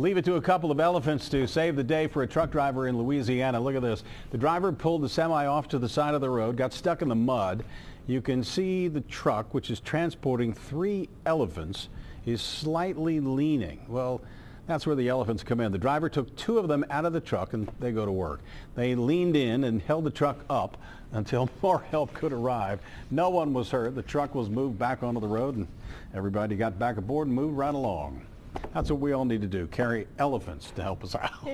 Leave it to a couple of elephants to save the day for a truck driver in Louisiana. Look at this. The driver pulled the semi off to the side of the road, got stuck in the mud. You can see the truck, which is transporting three elephants, is slightly leaning. Well, that's where the elephants come in. The driver took two of them out of the truck and they go to work. They leaned in and held the truck up until more help could arrive. No one was hurt. The truck was moved back onto the road and everybody got back aboard and moved right along. That's what we all need to do, carry elephants to help us out.